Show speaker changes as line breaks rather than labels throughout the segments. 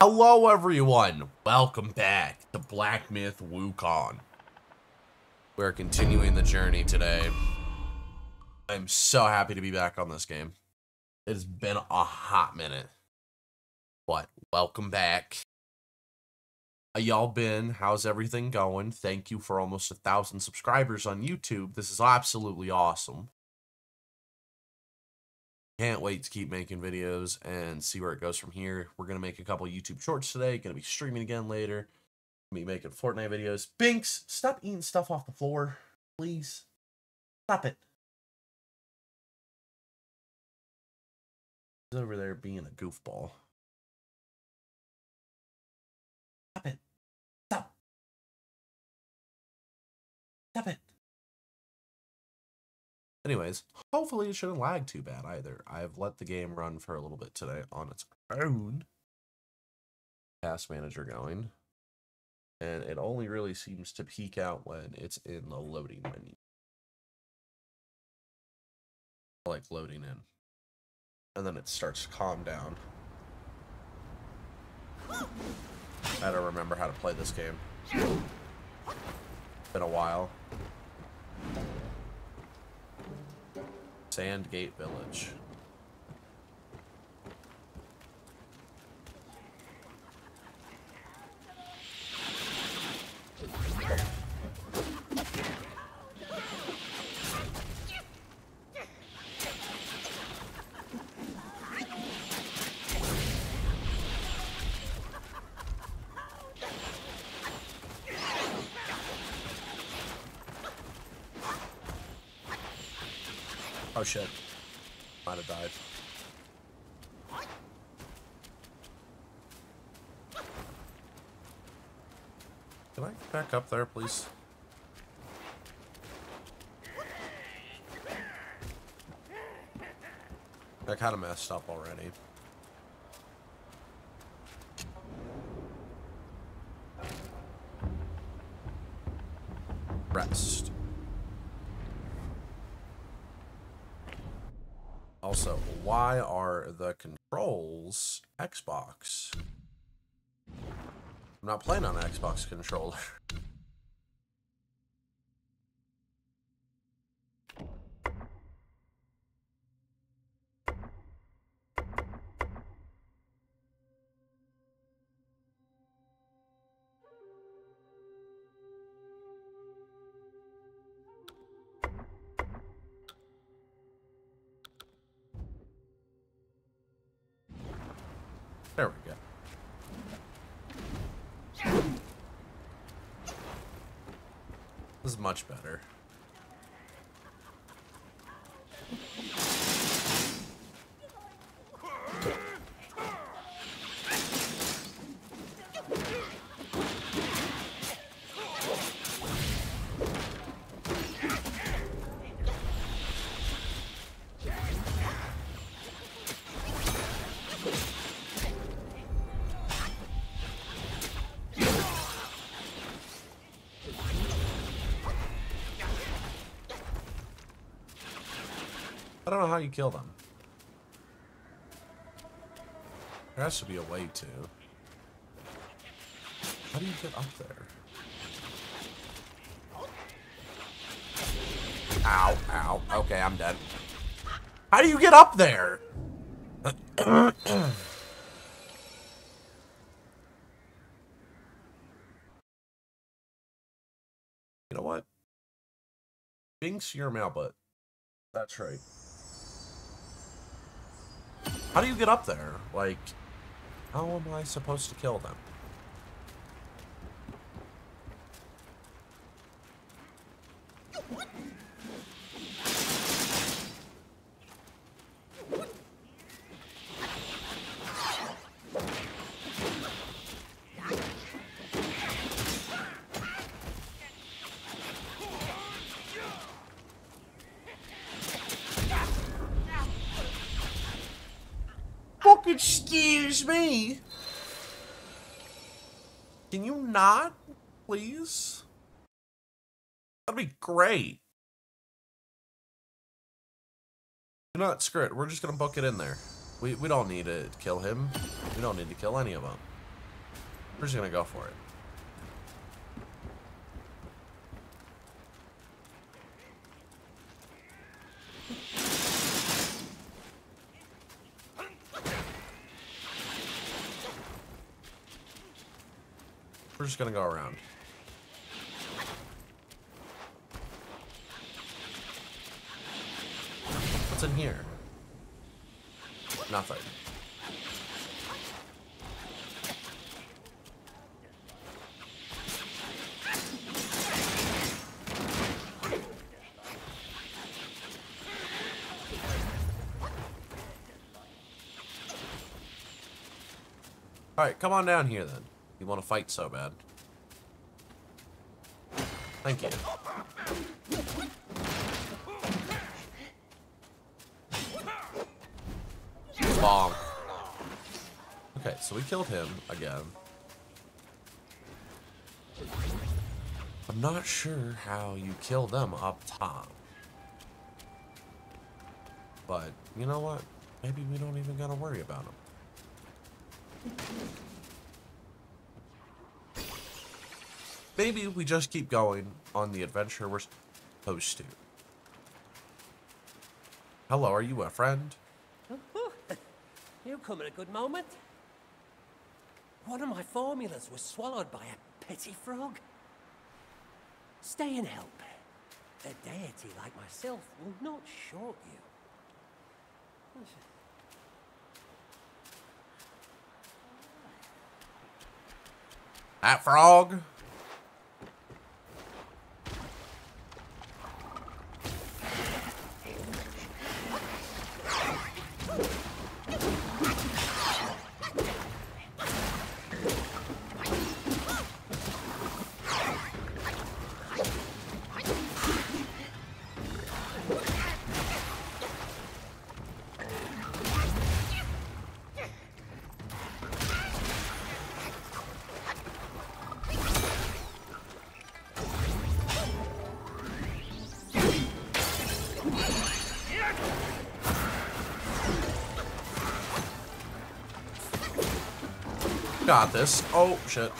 Hello, everyone. Welcome back to Black Myth Wukong. We're continuing the journey today. I'm so happy to be back on this game. It's been a hot minute. But welcome back. How y'all been? How's everything going? Thank you for almost a thousand subscribers on YouTube. This is absolutely awesome. Can't wait to keep making videos and see where it goes from here. We're going to make a couple YouTube shorts today. Going to be streaming again later. Be making Fortnite videos. Binks, stop eating stuff off the floor. Please. Stop it. He's over there being a goofball. Stop it. Stop. Stop it. Anyways, hopefully it shouldn't lag too bad either. I've let the game run for a little bit today on its own. Task manager going. And it only really seems to peak out when it's in the loading menu. Like loading in. And then it starts to calm down. I don't remember how to play this game. Been a while. Sandgate Village. Shit. Might have died. Can I back up there, please? I kind of messed up already. Rest. Also, why are the controls Xbox? I'm not playing on an Xbox controller. There we go. This is much better. How you kill them. There has to be a way to. How do you get up there? Ow, ow. Okay, I'm dead. How do you get up there? you know what? Binks your mail butt. That's right. How do you get up there? Like, how am I supposed to kill them? Fucking excuse me. Can you not, please? That'd be great. You? Screw it. We're just gonna book it in there. We we don't need to kill him. We don't need to kill any of them. We're just gonna go for it. We're just gonna go around. What's in here? Nothing. Alright, come on down here then. You want to fight so bad. Thank you. Bonk. Okay, so we killed him again. I'm not sure how you kill them up top. But, you know what? Maybe we don't even gotta worry about them. Maybe we just keep going on the adventure we're supposed to. Hello, are you a friend?
You come at a good moment. One of my formulas was swallowed by a petty frog. Stay and help. A deity like myself will not short you.
That frog? Got this. Oh, shit.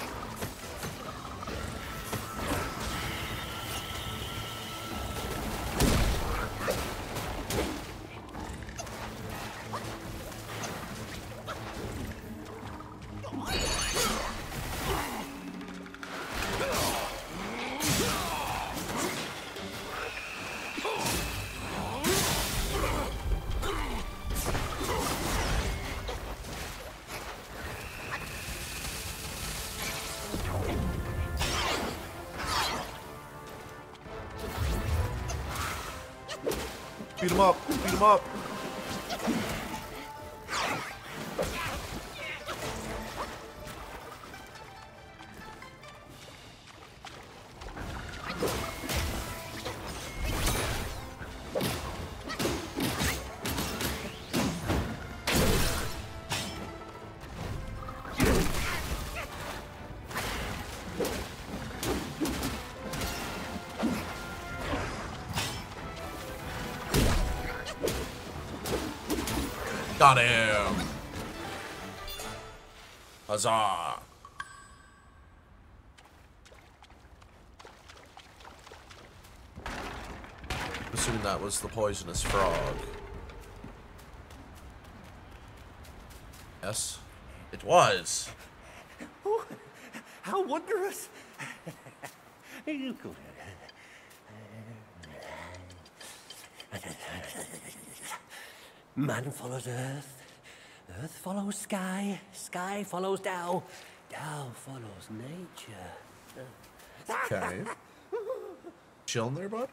Him up. Got him. Huzzah. Assuming that was the poisonous frog. Yes, it was.
Oh, how wondrous! you go. Man follows earth, earth follows sky, sky follows Tao, Tao follows nature.
Okay. Chilling there, bud?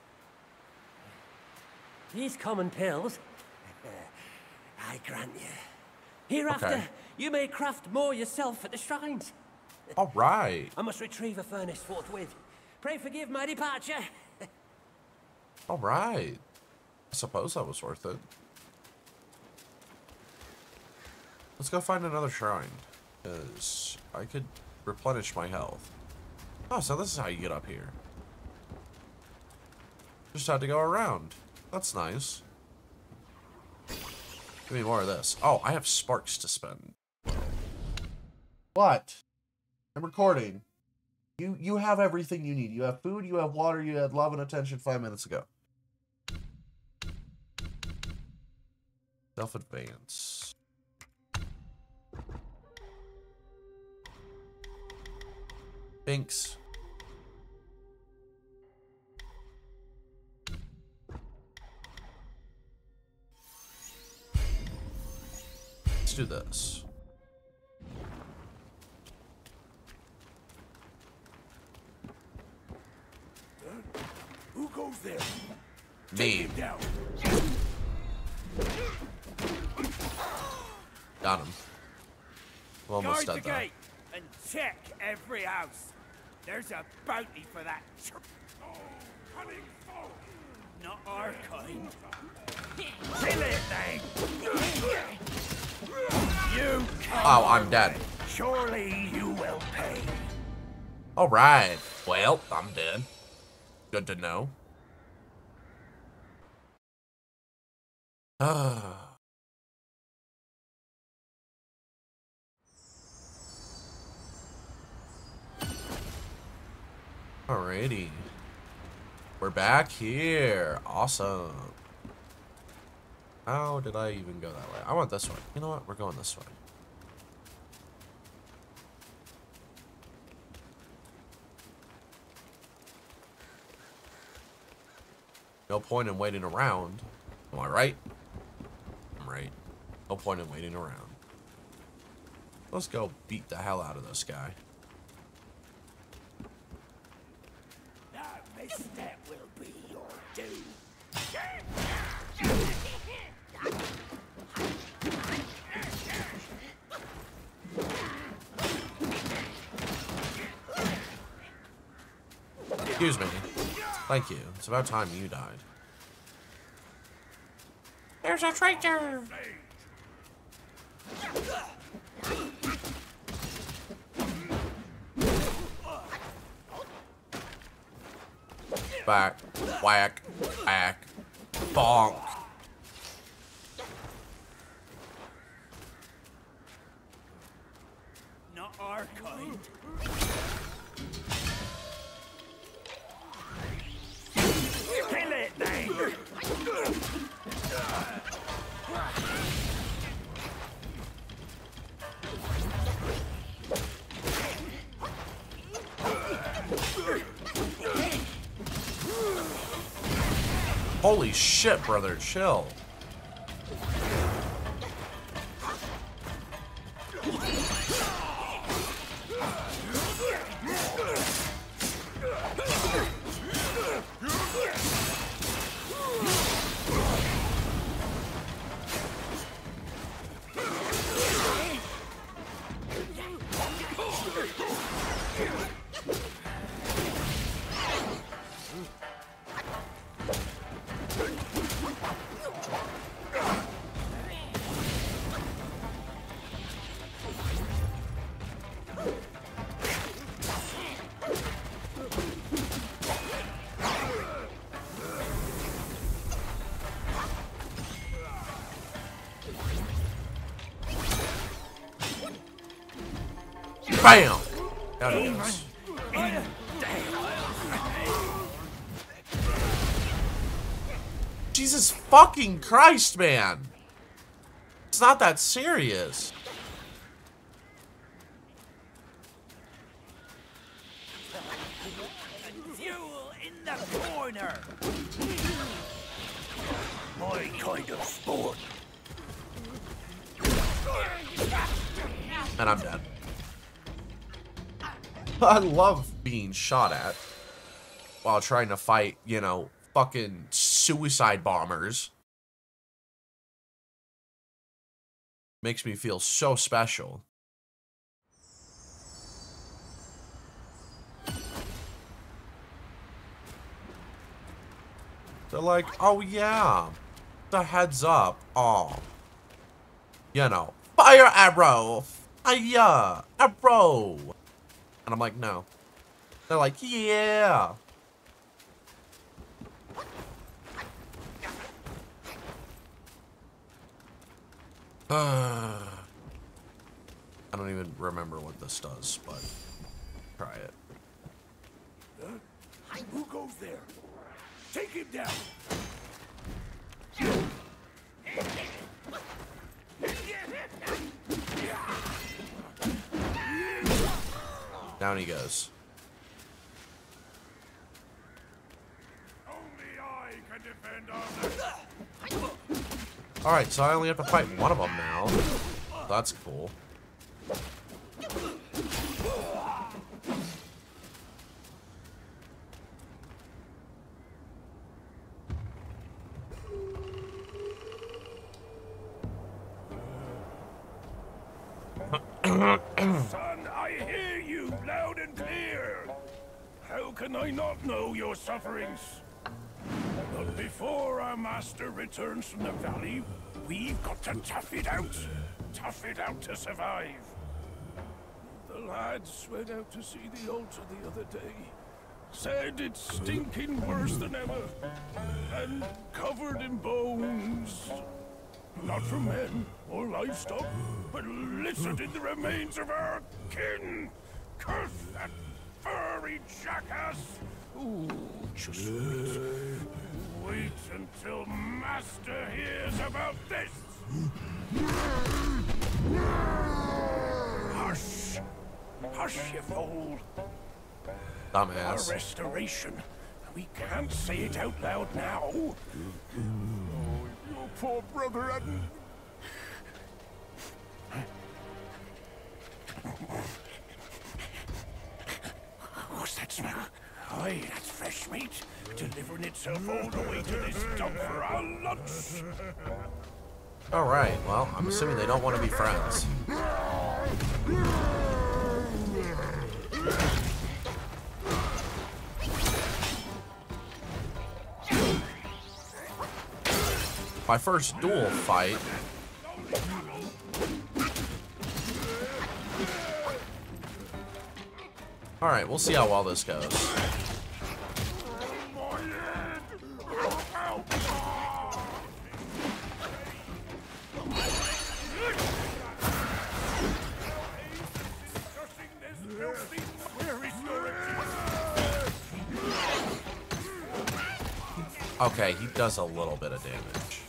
These common pills, I grant you. Hereafter,
Okay.
you may craft more yourself at the shrines.
All right.
I must retrieve a furnace forthwith. Pray forgive my departure.
All right. I suppose that was worth it. Let's go find another shrine. Because I could replenish my health. Oh, so this is how you get up here. Just had to go around. That's nice. Give me more of this. Oh, I have sparks to spend. What? I'm recording. You you have everything you need. You have food, you have water, you had love and attention five minutes ago. Self Binks. Let's do this.
Who goes there?
Me.
Down.
Got him. We're almost
Guard the gate and check every house. There's a bounty for that. Oh, cunning foe. Not our kind. Kill it then. You
Oh, I'm dead.
surely you will pay.
Alright. Well, I'm dead. Good to know. Ah. Alrighty. We're back here. Awesome. How did I even go that way? I want this way. You know what? We're going this way. No point in waiting around. Am I right? I'm right. No point in waiting around. Let's go beat the hell out of this guy.
That will be your doom.
Excuse me. Thank you. It's about time you died. There's a traitor! Back, whack, back, bonk. Holy shit, brother, chill. Bam! Goes. Jesus fucking Christ, man! It's not that serious. I love being shot at while trying to fight, you know, fucking suicide bombers. Makes me feel so special. They're like, oh yeah, the heads up. Oh, you know, fire arrow, fire arrow. And I'm like, no. They're like, yeah. I don't even remember what this does, but try it.
Who goes there? Take him down.
Down he goes.
Only I can defend our
Alright, so I only have to fight one of them now. That's cool.
Returns from the valley, we've got to tough it out. Tough it out to survive. The lads went out to see the altar the other day. Said it's stinking worse than ever. And covered in bones. Not from men or livestock, but littered in the remains of our kin. Curse that furry jackass! Ooh, just wait. Wait until Master hears about this! Hush! Hush, you fool! Our
Dumbass.
restoration. We can't say it out loud now. Oh, your poor brother hadn't. What's that smell? Aye, that's fresh meat. Delivering itself all the way to this dump for our lunch.
Alright, well, I'm assuming they don't want to be friends. My first duel fight. Alright, we'll see how well this goes. Okay, he does a little bit of damage.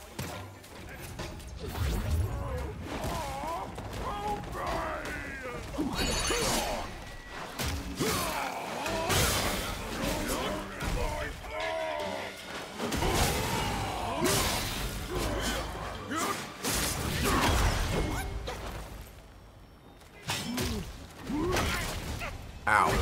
Ow.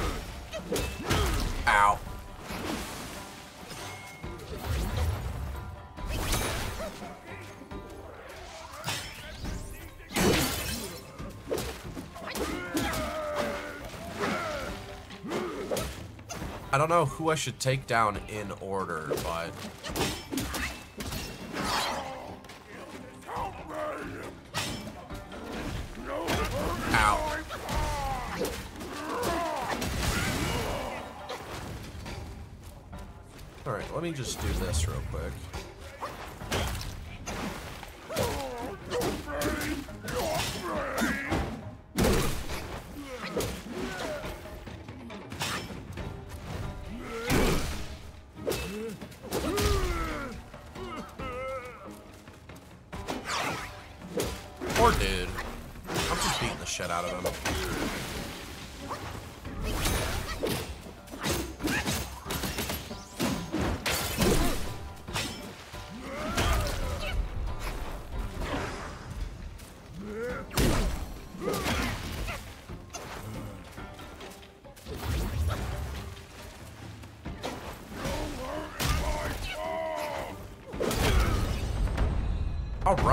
I don't know who I should take down in order, but ow. Alright, let me just do this real quick.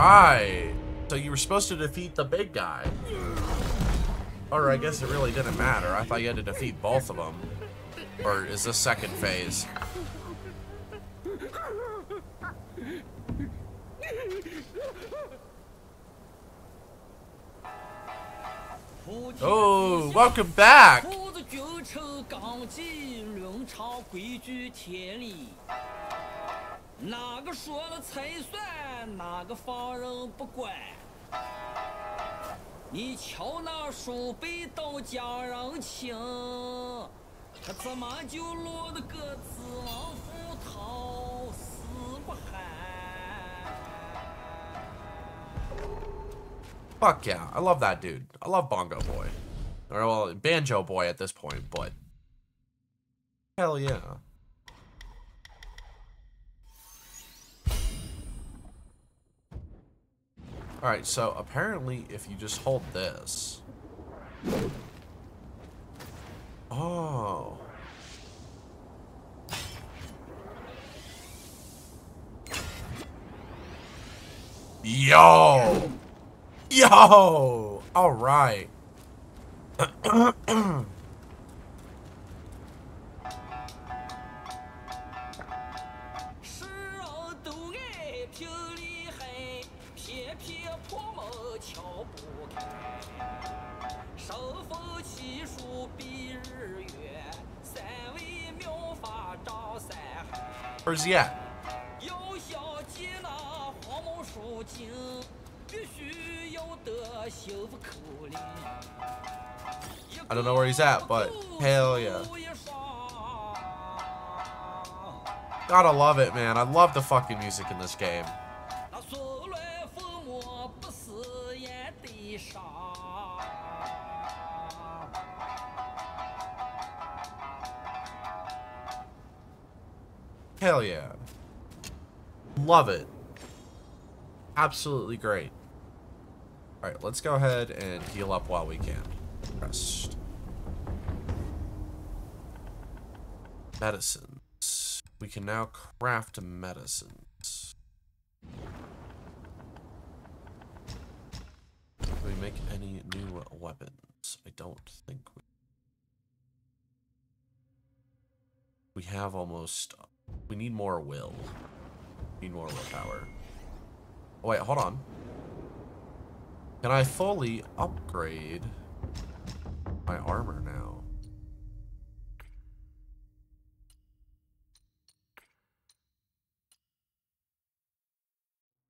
Alright. So you were supposed to defeat the big guy. Or I guess it really didn't matter. I thought you had to defeat both of them. Or is this second phase? Oh, welcome back!
哪个说了才算，哪个放任不管。 你瞧那书北到家让情，他怎么就落得个子王府逃死不寒？
Fuck yeah, I love that dude. I love Bongo Boy. Or, well, Banjo Boy at this point, but... Hell yeah. Alright, so apparently if you just hold this... Oh... Yo! Yo! Alright. Where's he at? I don't know where he's at, but hell yeah. Gotta love it, man. I love the fucking music in this game. Hell yeah. Love it. Absolutely great. Alright, let's go ahead and heal up while we can. Rest. Medicines. We can now craft medicines. Do we make any new weapons? I don't think we... We have almost... We need more will. We Need more willpower. Oh, wait, hold on. Can I fully upgrade my armor now?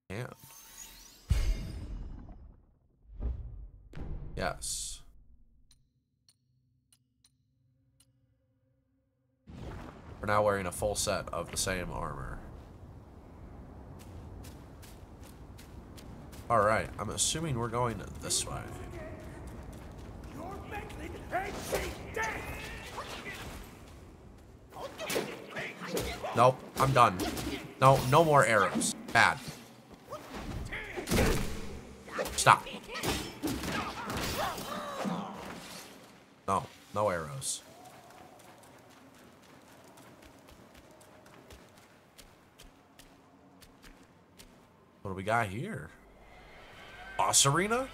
Can. Yes. We're now wearing a full set of the same armor. Alright, I'm assuming we're going this way. Nope, I'm done. No, no more arrows. Bad. Stop. No, no arrows. What do we got here? Boss arena?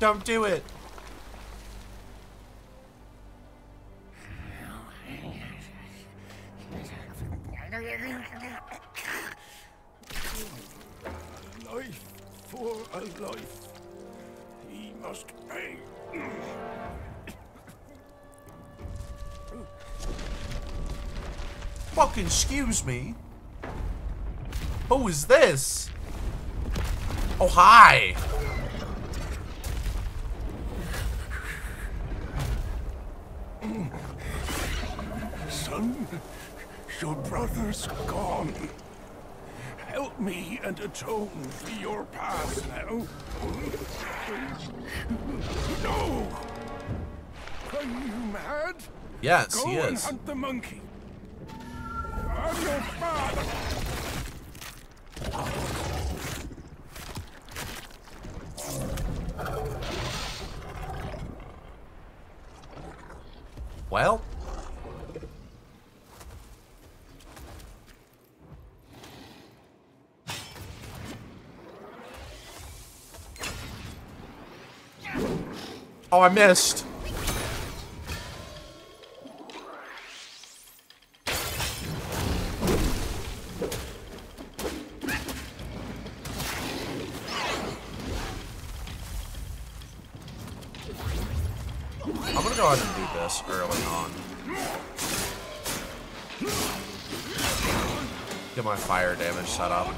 Don't do it.
Life for a life. He must pay.
Fucking excuse me. Who is this? Oh, hi.
Son, your brother's gone. Help me and atone for your past now. No! Are you mad?
Yes,
Go
he
and
is.
hunt the monkey. I'm your father.
Well. Oh, I missed. I'm gonna go ahead and do this early on. Get my fire damage set up.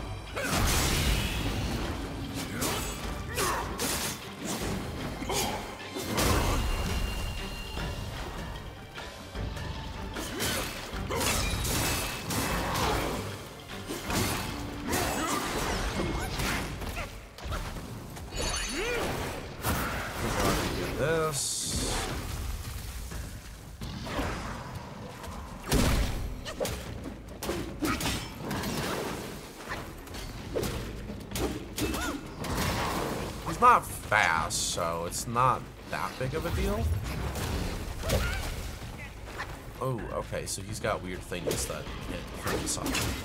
So he's got weird things that hit from the side.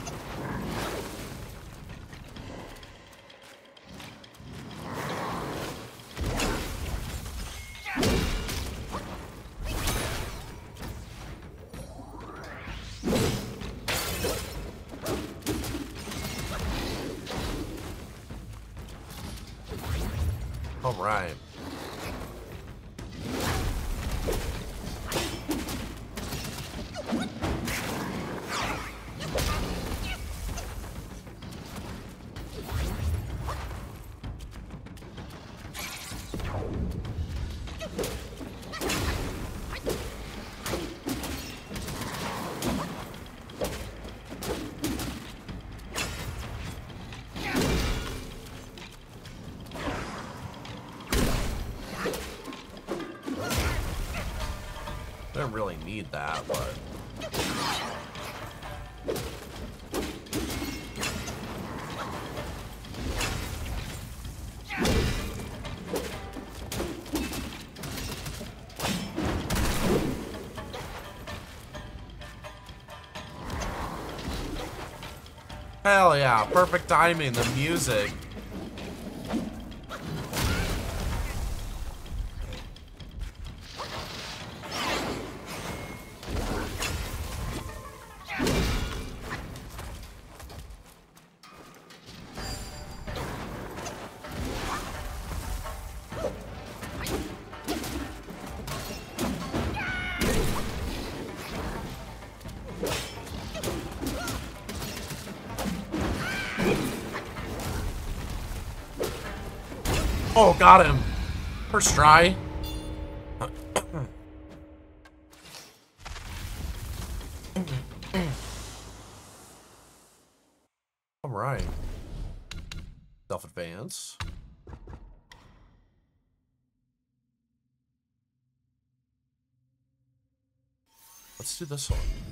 That, but Hell yeah, perfect timing, the music. Oh, got him. First try. All right. Self advance. Let's do this one.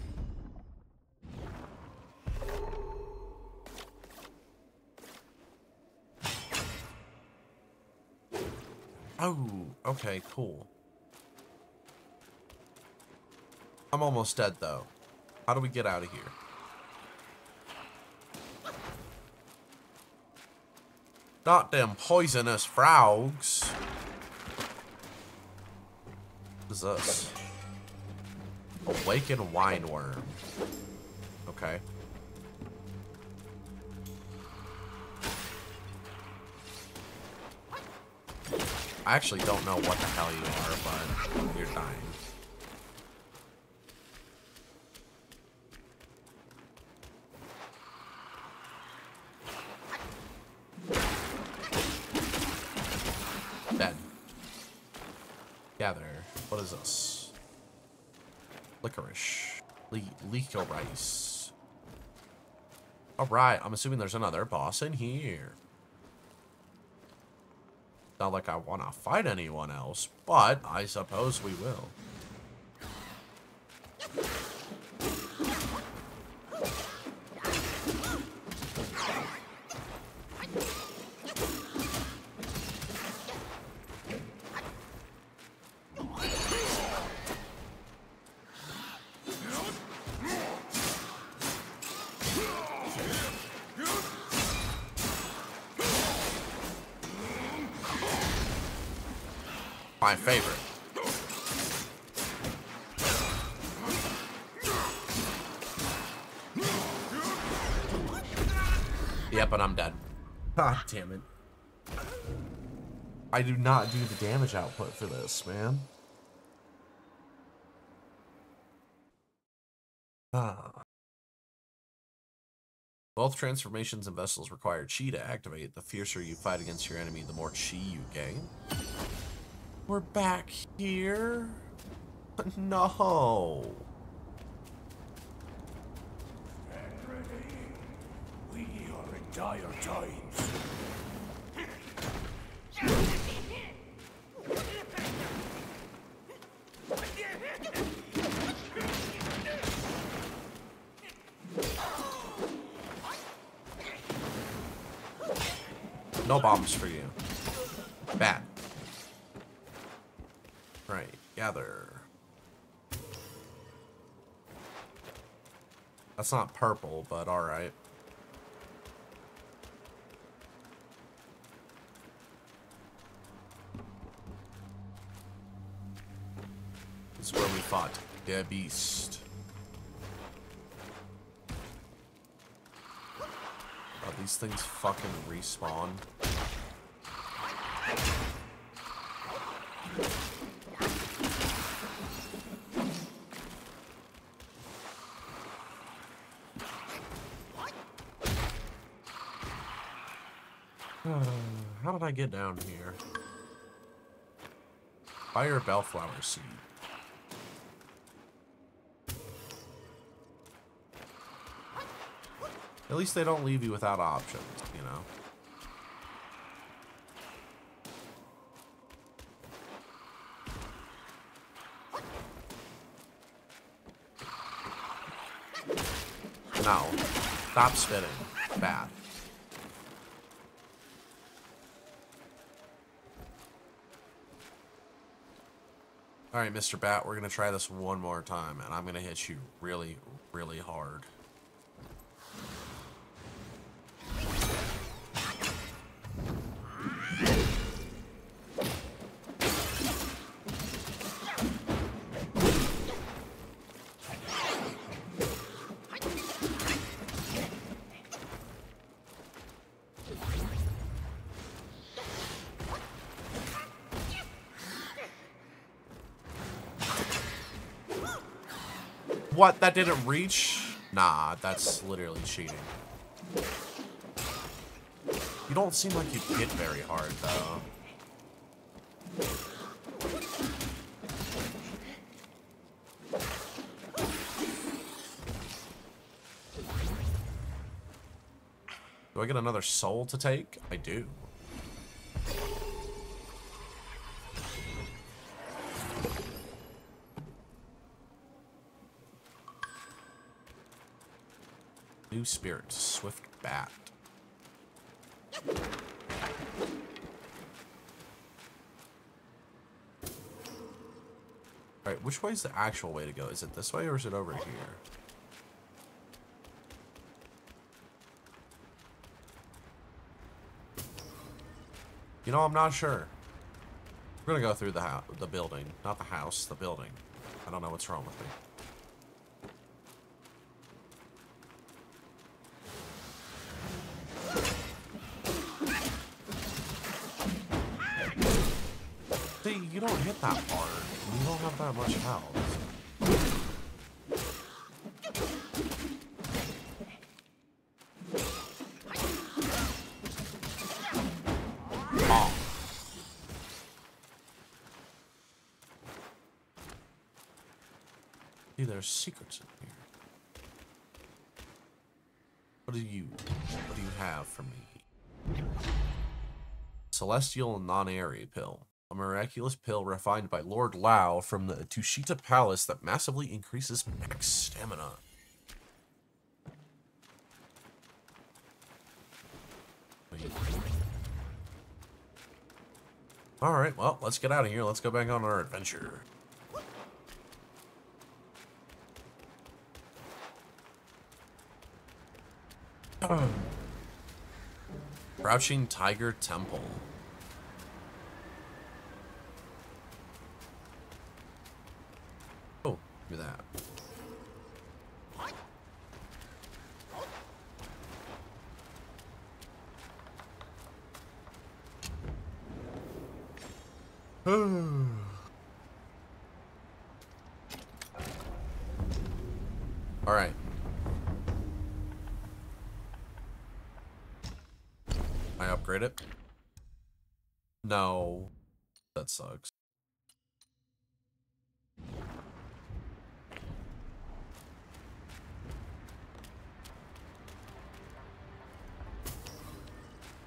Oh, okay, cool. I'm almost dead, though. How do we get out of here? Not them poisonous frogs. What is this? Awakened wine worm. Okay. I actually don't know what the hell you are, but you're dying. Dead. Gather. What is this? Licorice. Le licorice. Alright, I'm assuming there's another boss in here. Not like I want to fight anyone else, but I suppose we will. My favorite. Yep, and I'm dead. God damn it. I do not do the damage output for this, man. Ah. Both transformations and vessels require chi to activate. The fiercer you fight against your enemy, the more chi you gain. We're back here? No.
We are in dire times.
No bombs for you. Bad. Right, gather. That's not purple, but alright. Fought beast. These things fucking respawn. How did I get down here? Fire bellflower seed. At least they don't leave you without options, you know? No. Stop spitting. Bad. Alright, Mr. Bat, we're gonna try this one more time, and I'm gonna hit you really, really hard. Didn't reach? Nah, that's literally cheating. You don't seem like you hit very hard, though. Do I get another soul to take? I do. New spirit, swift bat. Alright, which way is the actual way to go? Is it this way or is it over here? You know, I'm not sure. We're gonna go through the the building, not the house, the building. I don't know what's wrong with me. You don't hit that hard. You don't have that much health. Oh. See, there's secrets in here. What do you, what do you have for me? Celestial Non-Airy Pill. Miraculous pill refined by Lord Lao from the Tushita Palace that massively increases max stamina. Alright, well, let's get out of here. Let's go back on our adventure. Crouching Tiger Temple. Oh, look at that. All right. upgrade it? No. That sucks.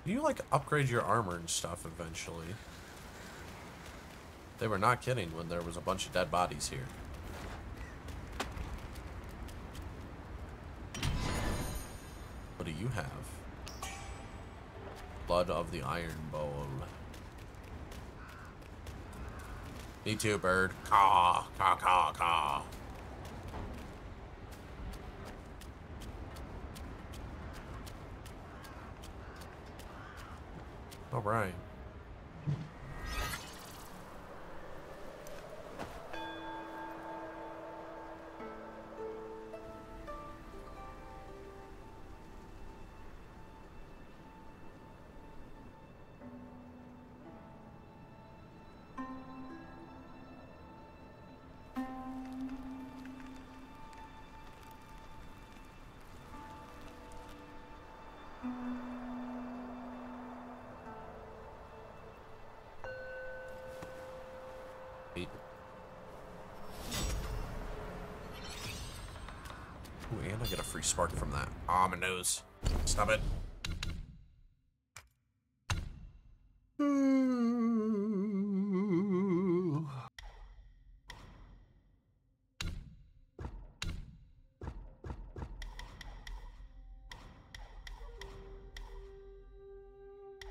You like upgrade your armor and stuff eventually. They were not kidding when there was a bunch of dead bodies here. What do you have? Blood of the Iron Bowl. Me too, bird. Caw, caw, caw. All right. Nose. Stop it.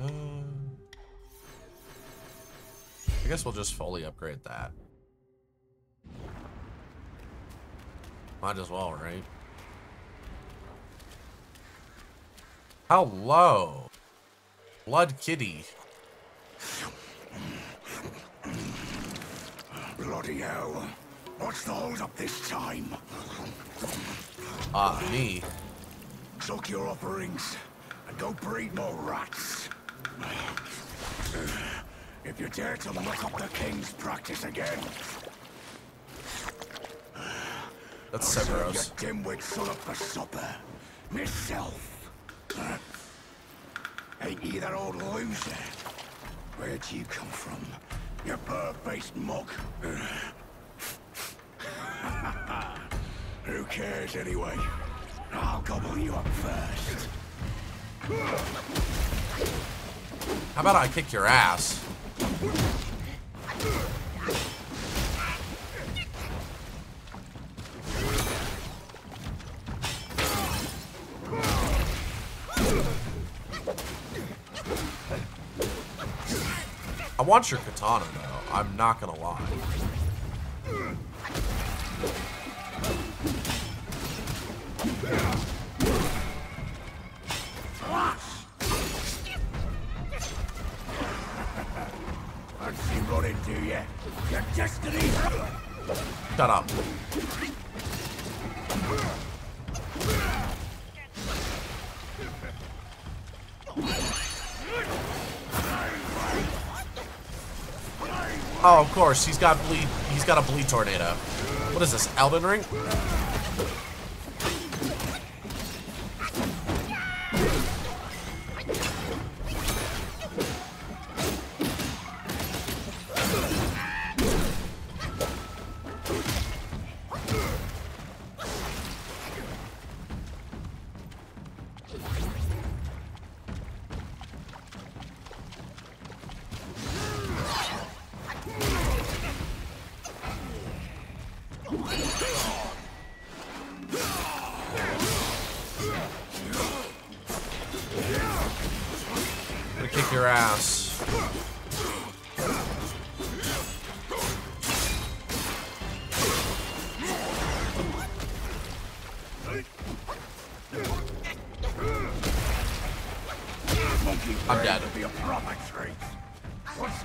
Uh, I guess we'll just fully upgrade that. Might as well, right? Hello. Blood Kitty.
Bloody hell. What's the hold up this time?
Ah, me.
Suck your offerings and go breed more rats. If you dare to muck up the king's practice again,
That's
I'll serve
Severos.
your dimwit son up for supper. Myself. Ain't you that old loser? Where'd you come from? You bird-faced mug. Who cares anyway? I'll gobble you up first.
How about I kick your ass? Want your katana though. I'm not gonna lie. Course. He's got bleed. He's got a bleed tornado. What is this? Elden Ring?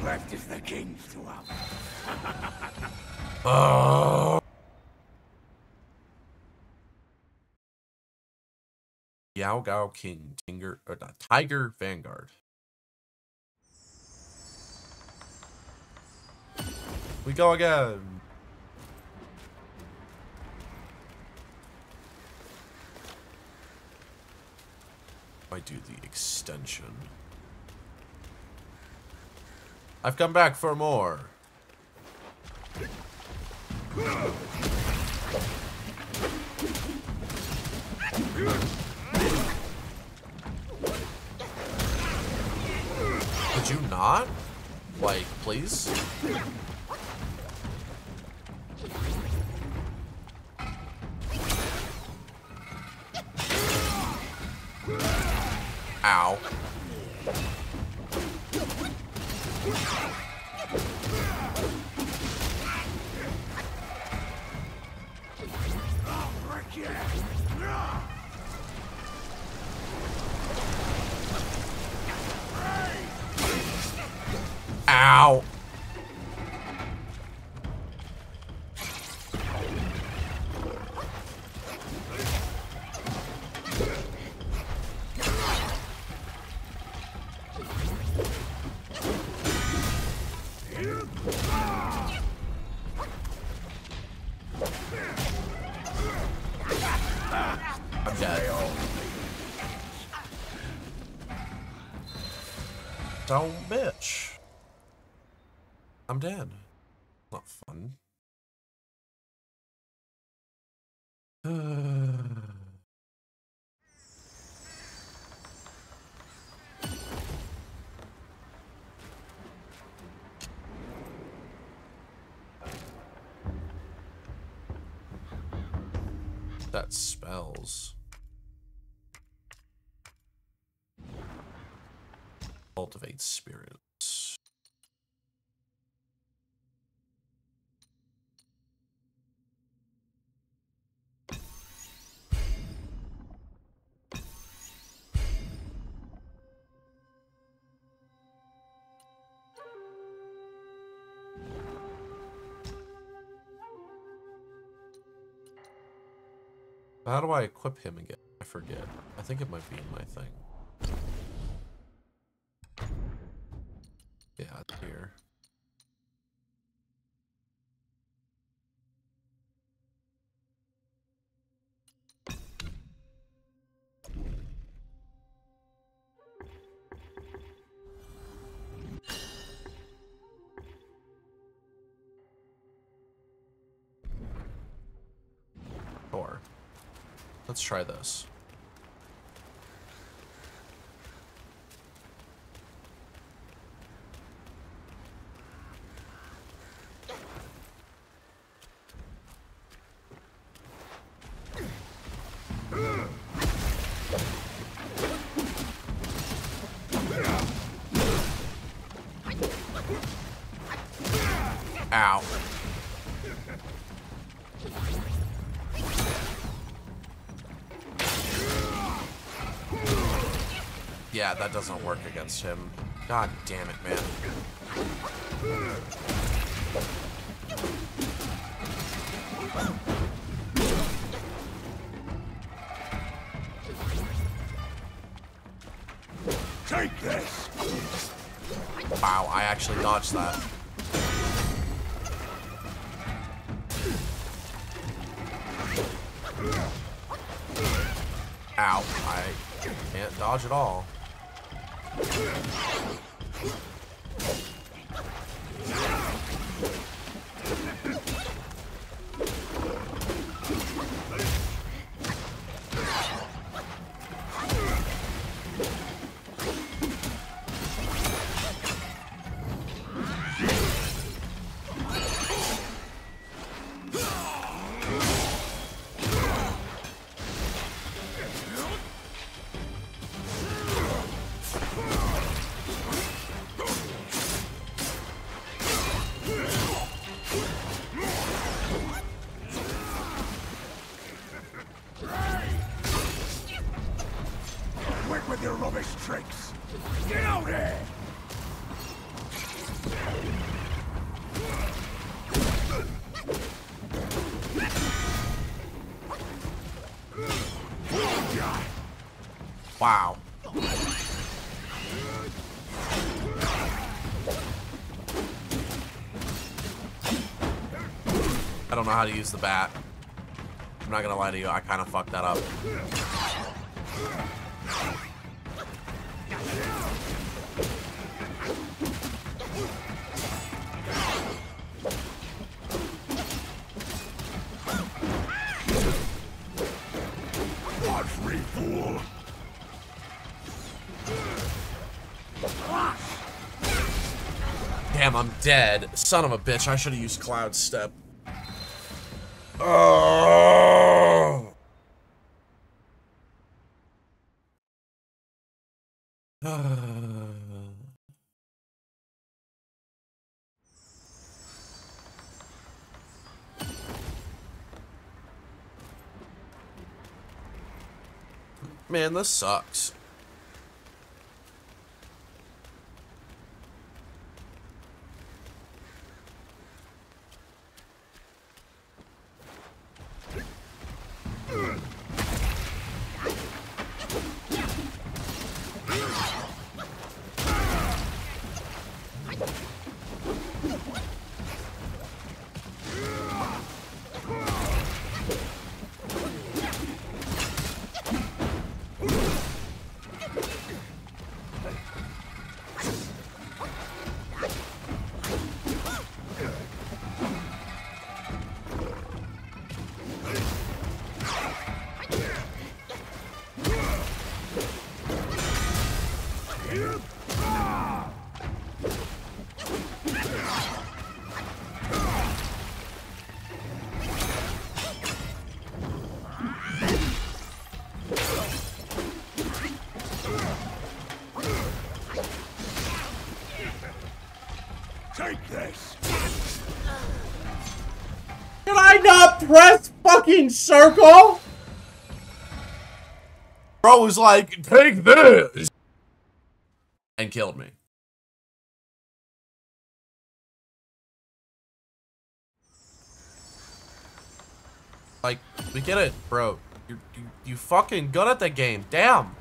Left is the king's to have.
Yao Gao King, Tinger, uh, not, Tiger Vanguard. We go again. I do the extension. I've come back for more. Could you not? Like, please? Ow. Ow. How do I equip him again? I forget. I think it might be in my thing. Let's try this. Ow. Yeah, that doesn't work against him. God damn it, man.
Take this!
Wow, I actually dodged that. Ow, I can't dodge at all. know how to use the bat. I'm not gonna lie to you, I kind of fucked that up. Damn, I'm dead. Son of a bitch, I should have used Cloud Step. Man, this sucks. Press fucking circle? Bro was like, take this. And killed me. Like, we get it, bro. You, you, you fucking good at the game. Damn.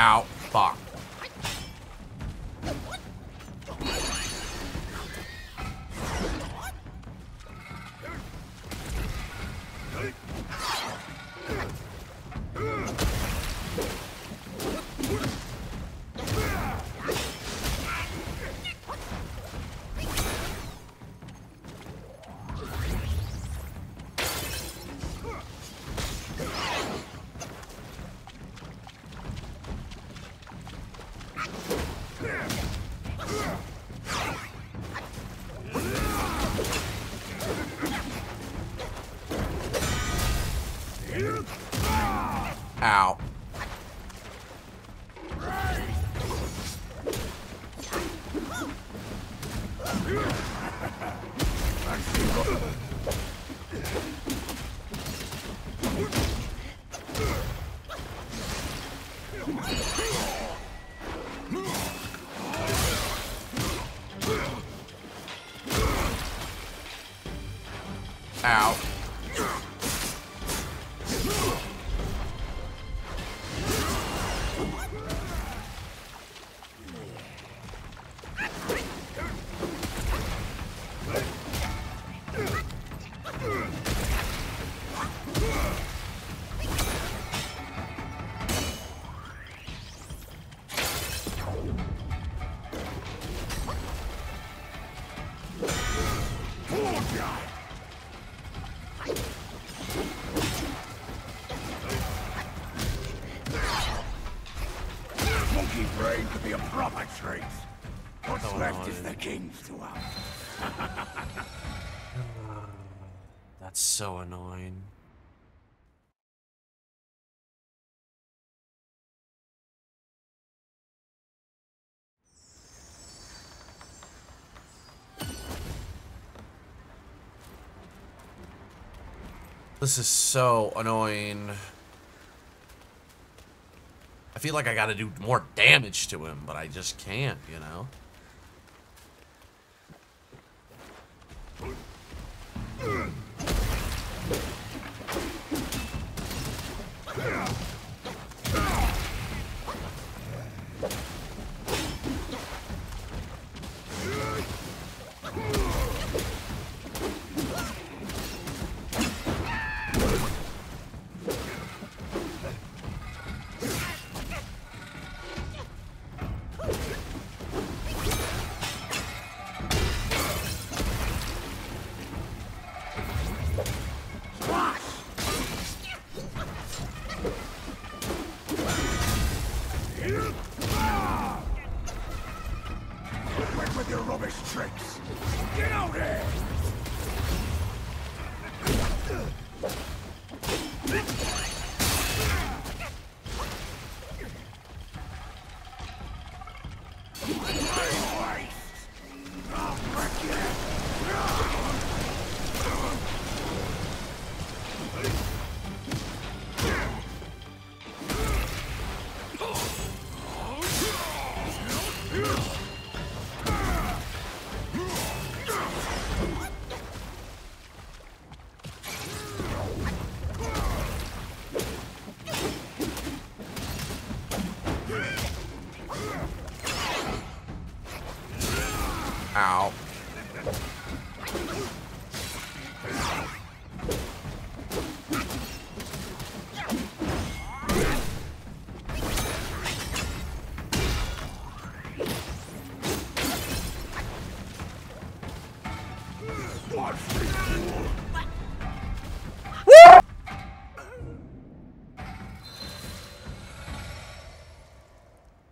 Ow. Fuck. This is so annoying. I feel like I gotta do more damage to him, but I just can't, you know?
Rubbish tricks.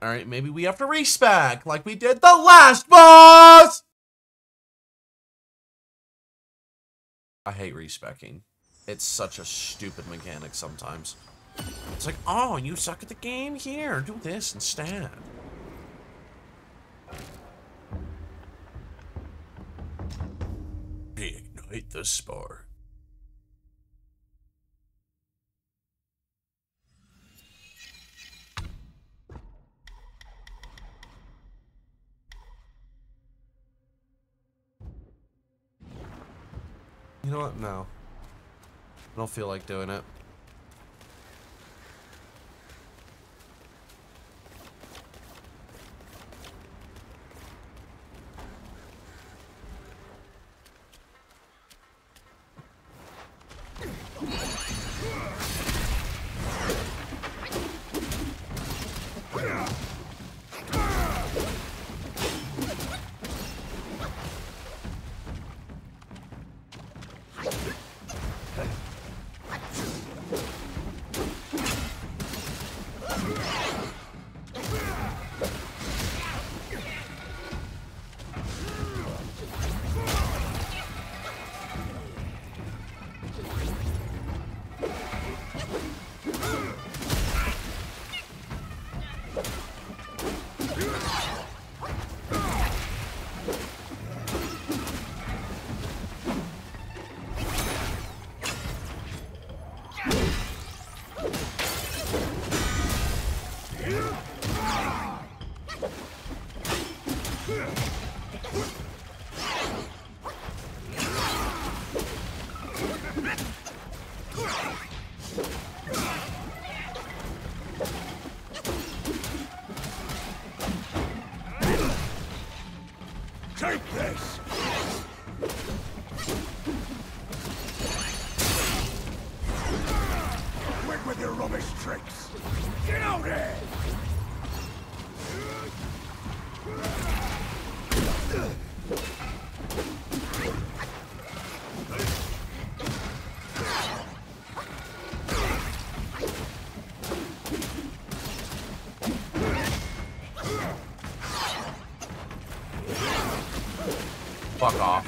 Alright, maybe we have to respec like we did the last boss! I hate respecking. It's such a stupid mechanic sometimes. It's like, oh, you suck at the game? Here, do this instead. Reignite the spark. Feel like doing it.
Take this!
Fuck off.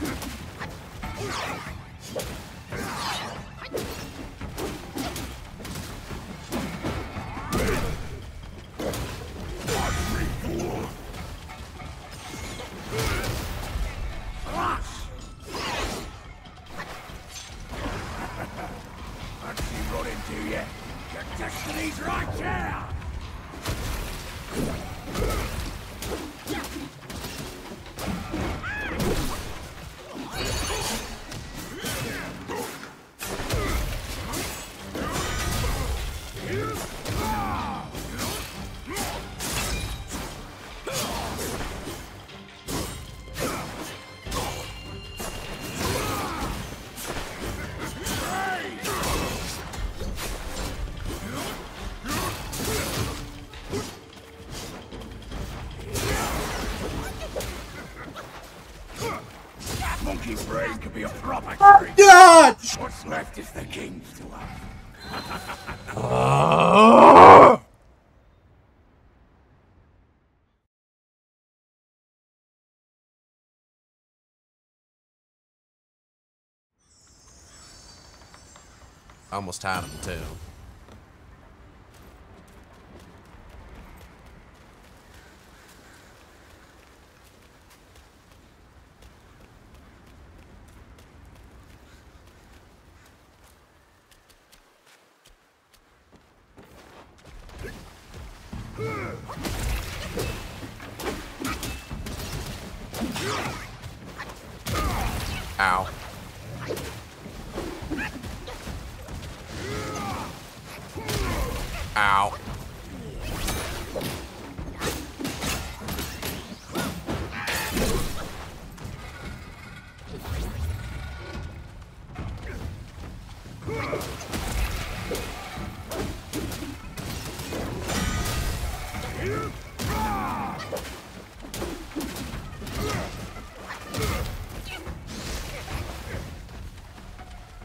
Almost had him too.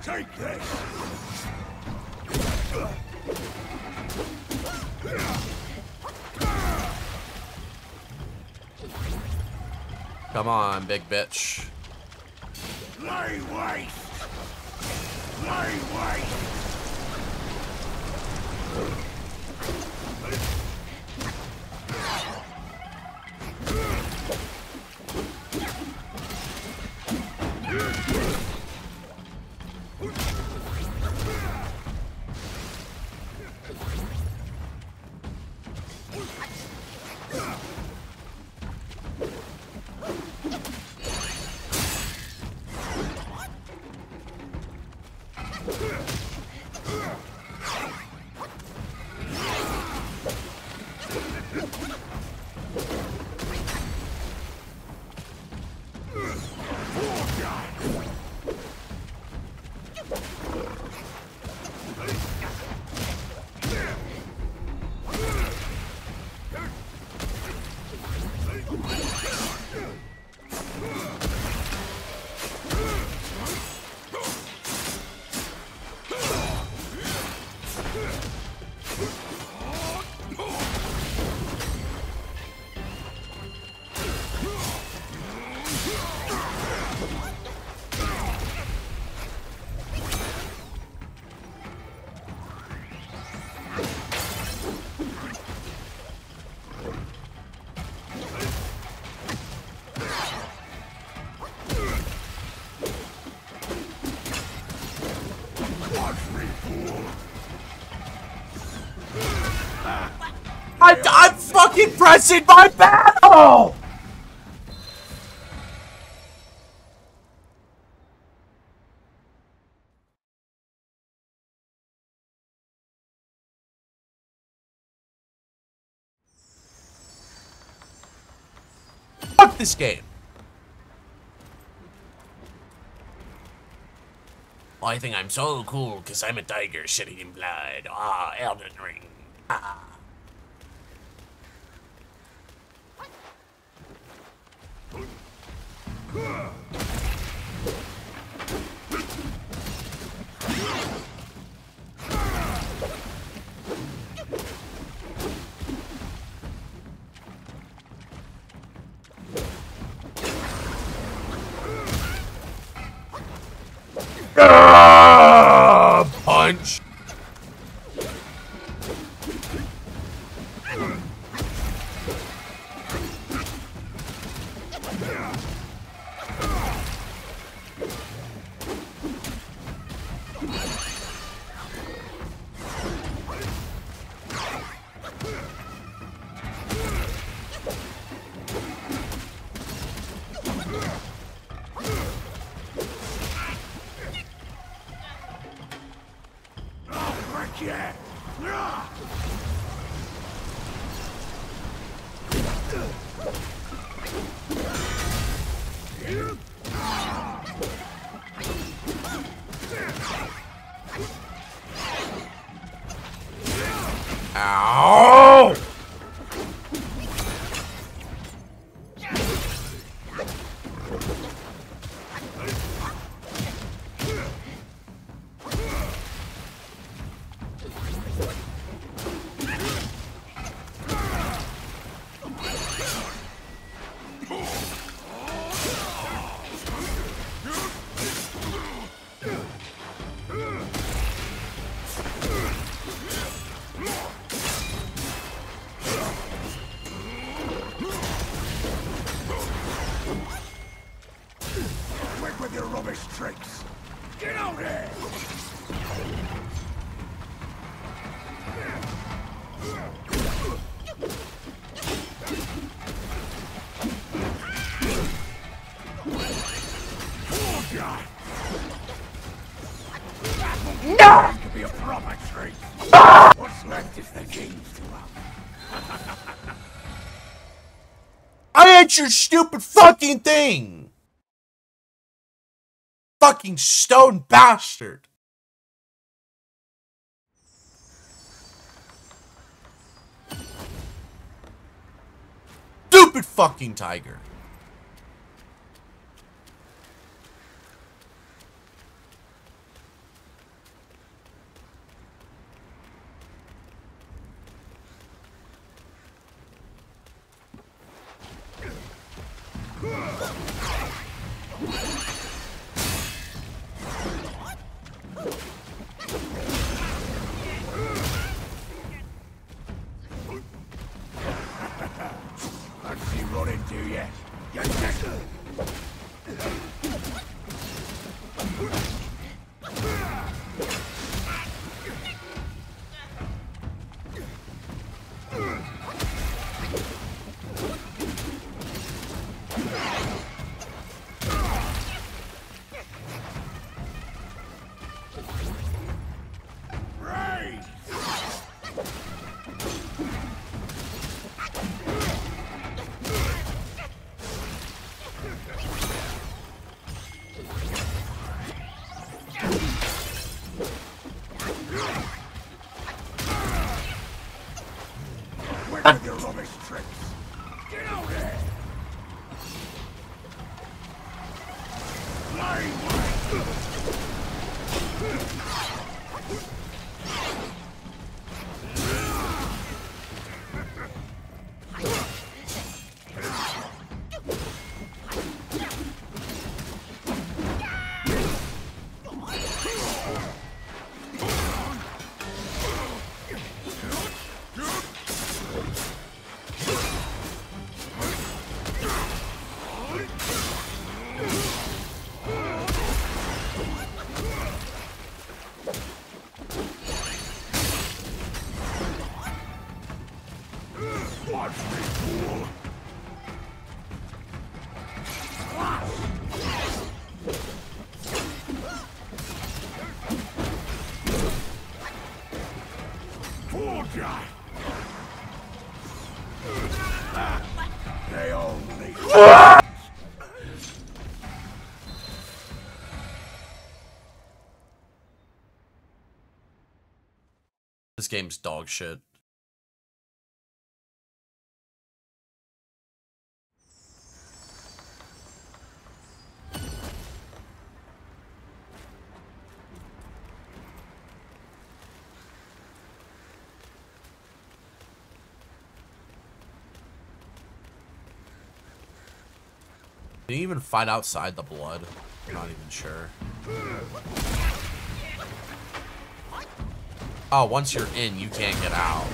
Take this.
Come on, big bitch.
Lay waste. Lay waste.
Fucking pressing my battle! Fuck this game. I think I'm so cool because I'm a tiger shitting in blood. Ah, Elden Ring. Ah.
Your
stupid fucking thing. Fucking stone bastard. Stupid fucking tiger.
Your rubbish tricks. Get out
dog shit. Can you even fight outside the blood? I'm not even sure. Oh, once you're in, you can't get out.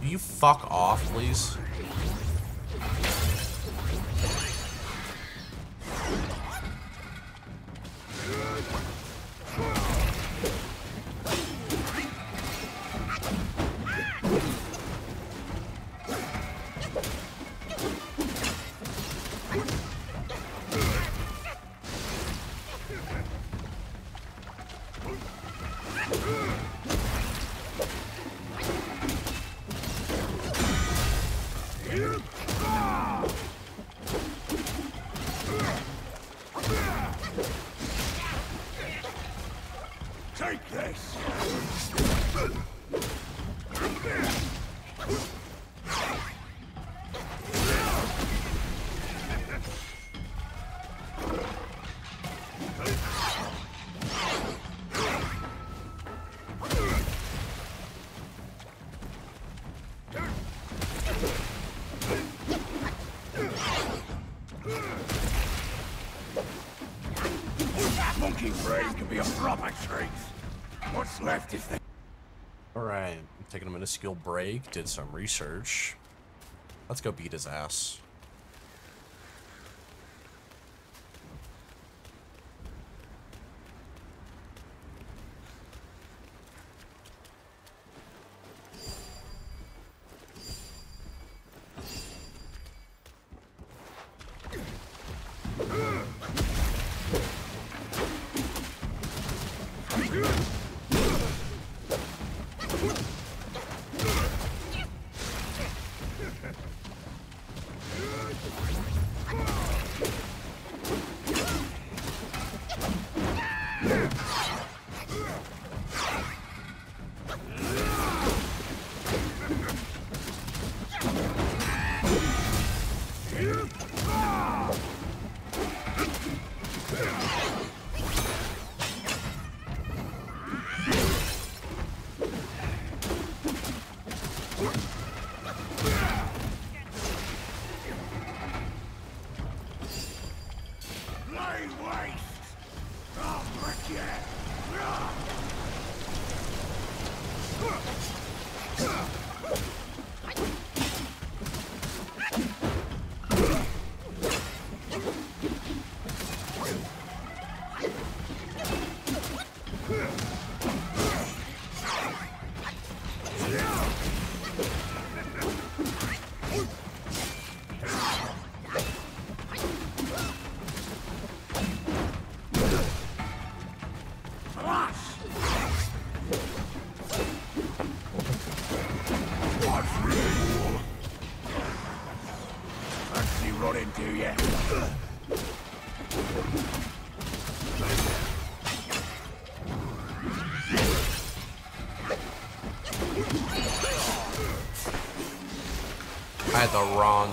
you fuck off, please? Skill break, did some research. Let's go beat his ass.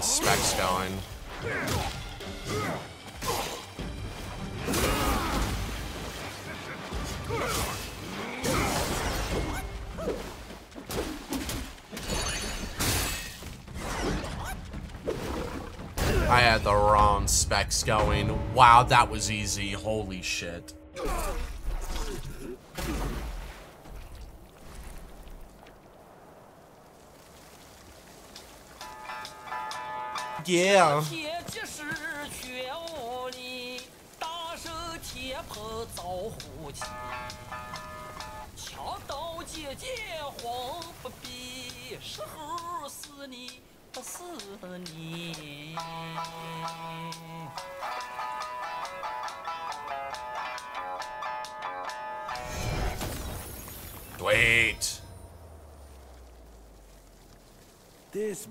Specs going. I had the wrong specs going. Wow, that was easy. Holy shit. Yeah.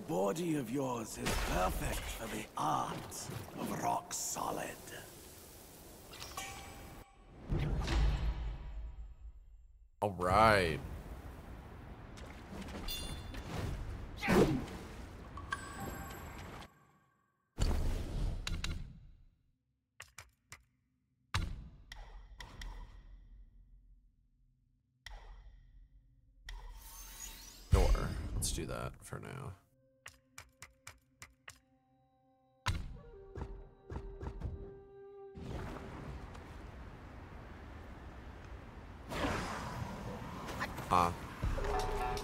Body of yours is perfect for the art of rock solid.
All right. Door. Let's do that for now.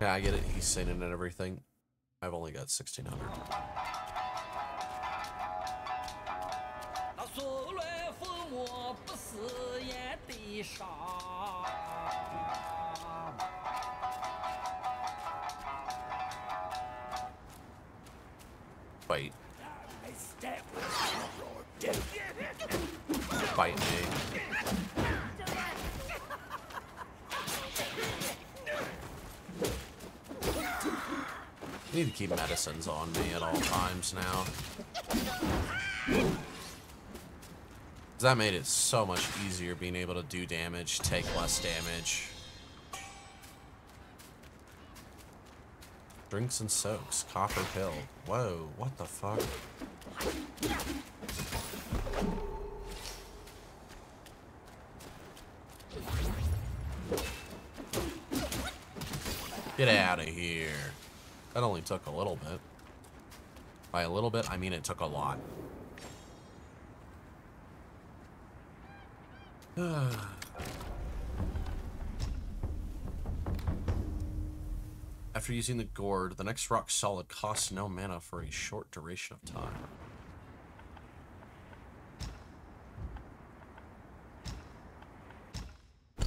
Yeah, I get it. He's singing and everything. I've only got 1600.
Fight.
Fight me. I need to keep medicines on me at all times now. That made it so much easier being able to do damage, take less damage. Drinks and soaks, copper pill. Whoa, what the fuck? Get out of here. That only took a little bit. By a little bit, I mean it took a lot. After using the gourd, the next rock solid costs no mana for a short duration of time.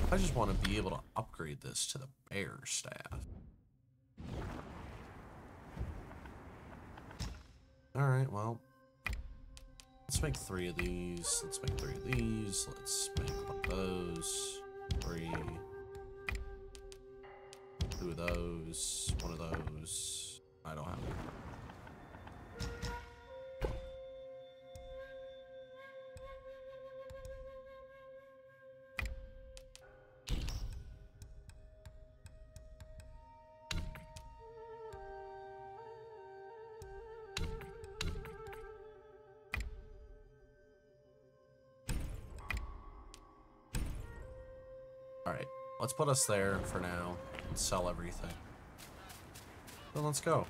I just want to be able to upgrade this to the bear staff. Alright, well. Let's make three of these. Let's make three of these. Let's make one of those. Three. Two of those. One of those. I don't have any. Let's put us there for now and sell everything. Then let's go.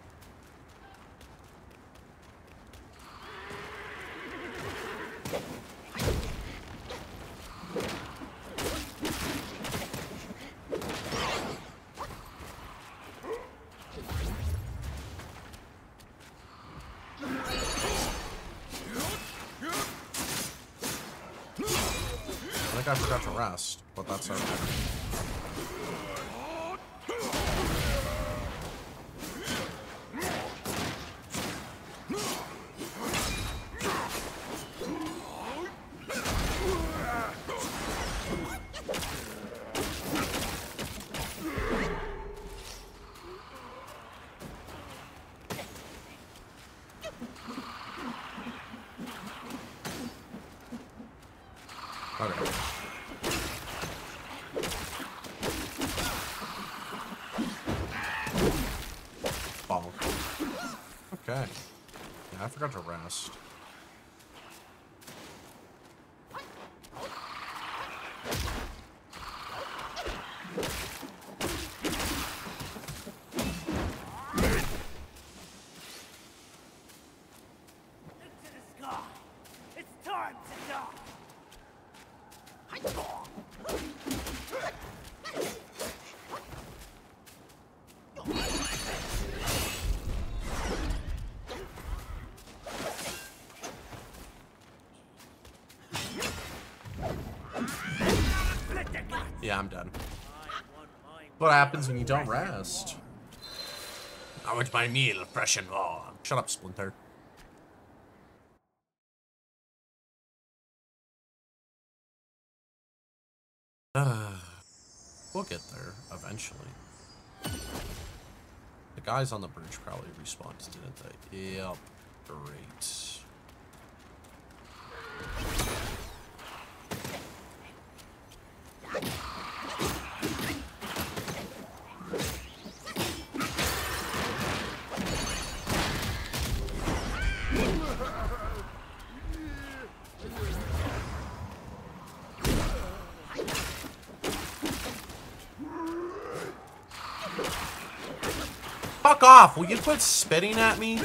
I forgot to rest, but that's okay. Okay. Bonk. Okay. Yeah, I forgot to rest.
To the sky. It's time to die.
Yeah, I'm done. What happens when you don't rest? I want my meal fresh and warm. Shut up, Splinter. We'll get there eventually. The guys on the bridge probably respawned, didn't they? Yep. Great. Will you quit spitting at me?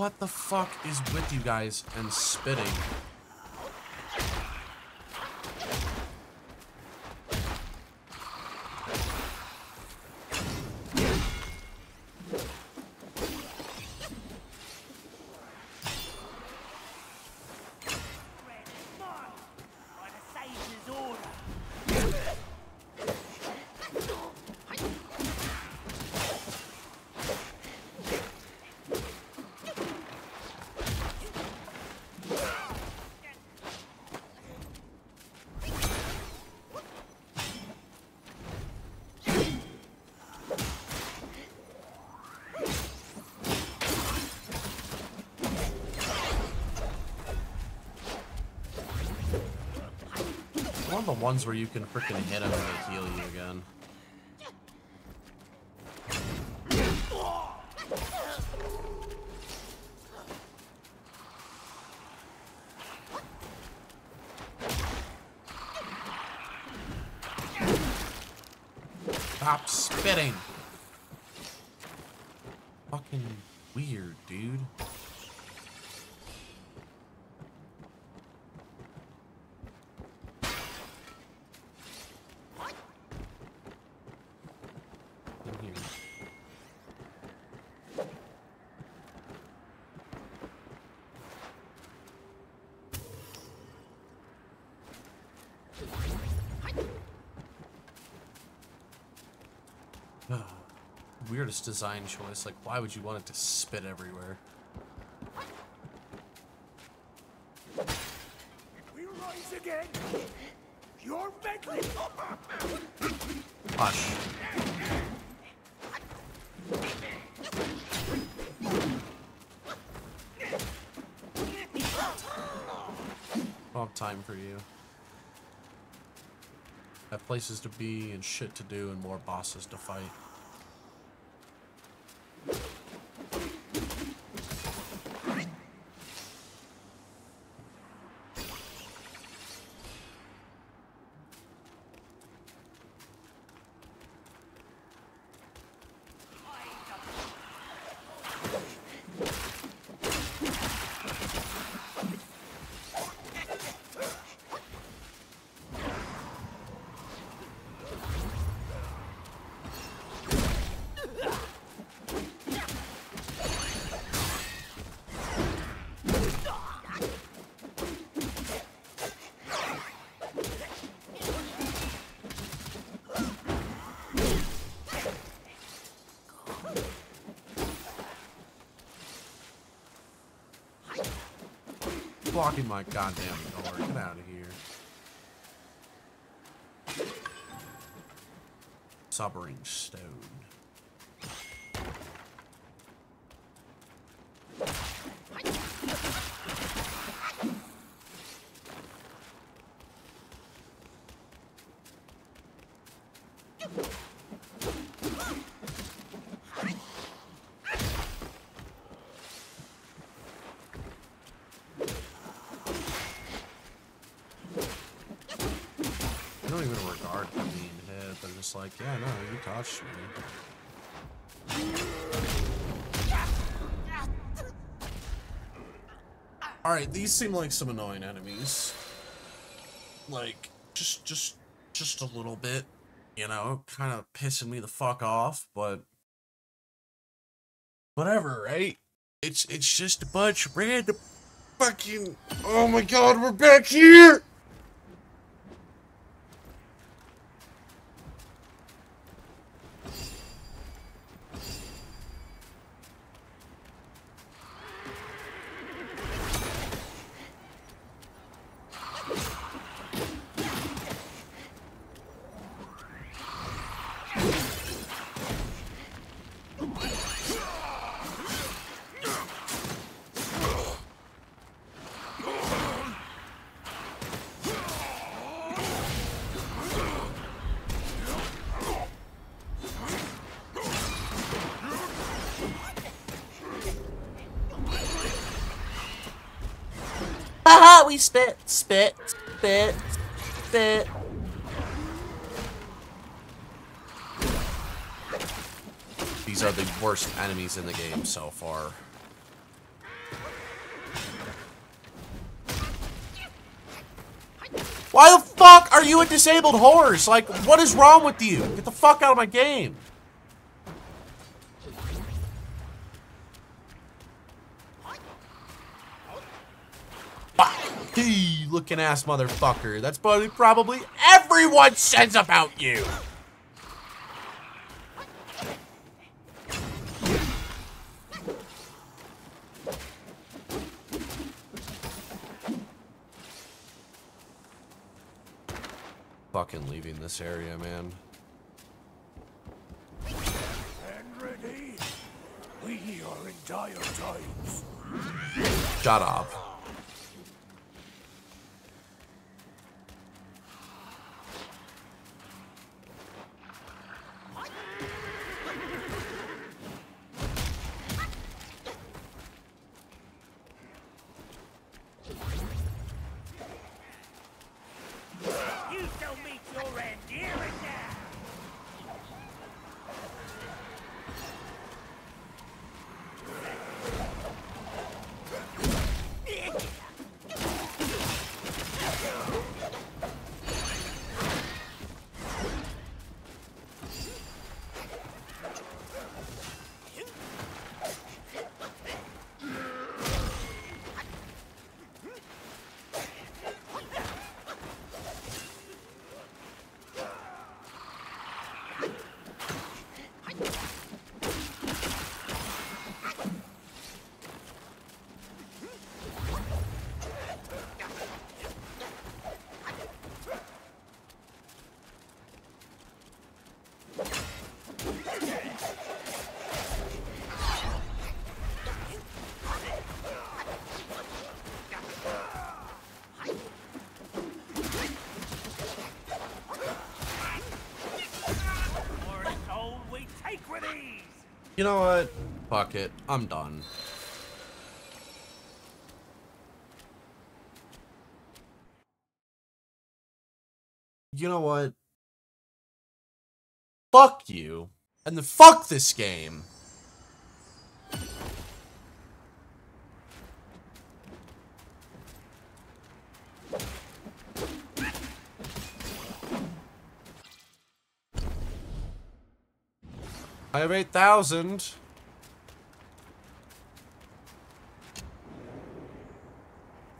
What the fuck is with you guys and spitting? Ones where you can freaking hit them and they heal you again. Stop spitting! Fucking weird, dude. In here. Weirdest design choice. Like, why would you want it to spit everywhere?
We rise again. You're mentally.
Hush. Don't have time for you. I have places to be and shit to do and more bosses to fight. Blocking my goddamn door. Get out of here. Sobbering stone. They don't even regard me being hit. They're just like, yeah, no, you touched me. Alright, these seem like some annoying enemies. Like, just, just, just a little bit. You know, kind of pissing me the fuck off, but... Whatever, right? It's, it's just a bunch of random fucking... Oh my god, we're back here! Spit, spit, spit, spit. These are the worst enemies in the game so far. Why the fuck are you a disabled horse? Like, what is wrong with you? Get the fuck out of my game. Ass motherfucker. That's probably probably everyone says about you. Fucking leaving this area, man.
And ready? We are in dire times.
Shut up.
You shall meet your end here and now. More soul we take with ease.
You know what? Fuck it. I'm done. You know what? Fuck you. And then fuck this game. I have 8,000.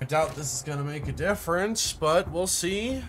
I doubt this is gonna make a difference, but we'll see.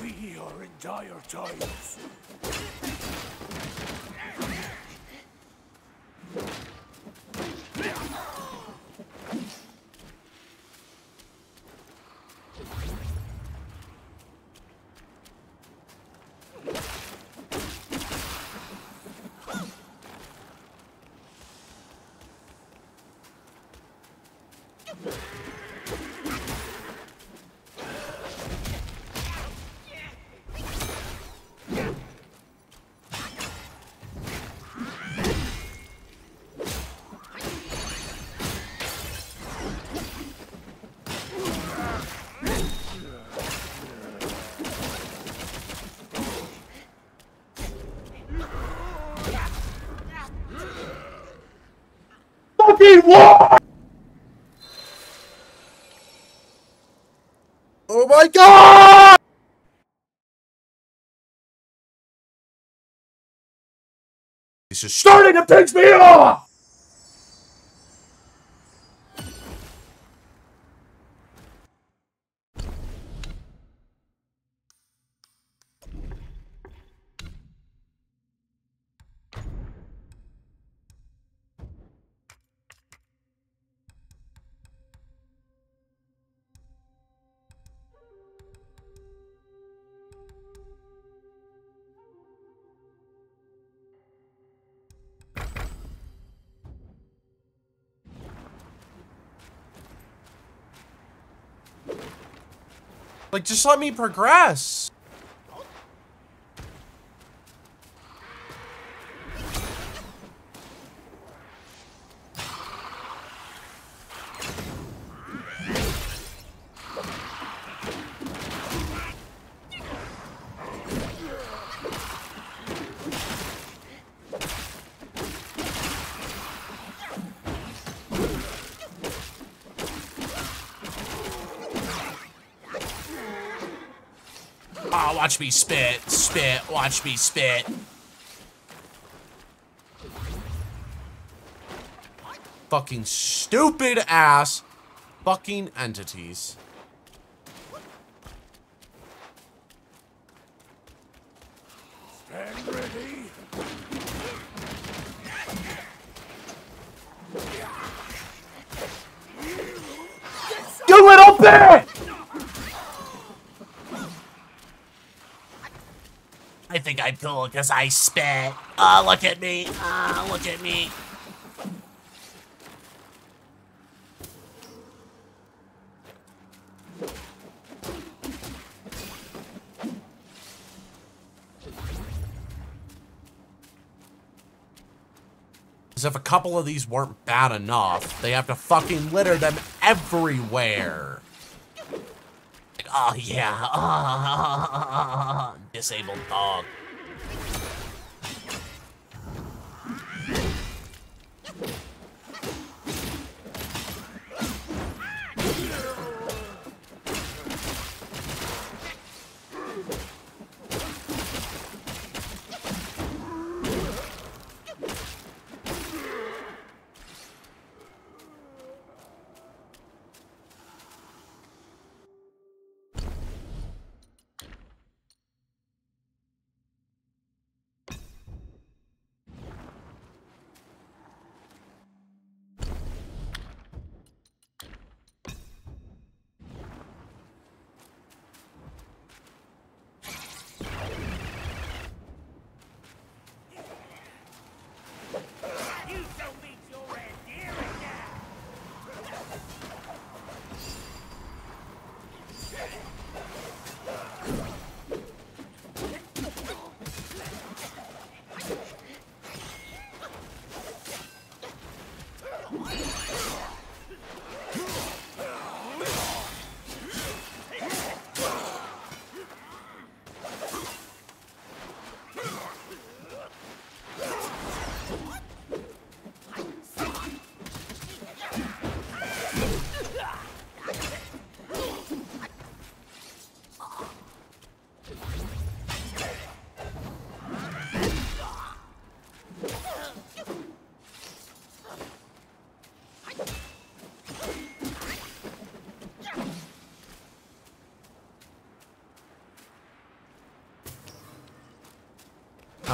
We are in dire times.
Fucking what? Oh my god! This is starting to piss me off! Like, just let me progress. Oh, watch me spit, spit, watch me spit. Fucking stupid ass fucking entities.
Stand ready.
You little bitch! I think I'm cool because I spit. Oh, look at me. Ah, look at me. As if a couple of these weren't bad enough, they have to fucking litter them everywhere. Oh yeah, ah, disabled dog.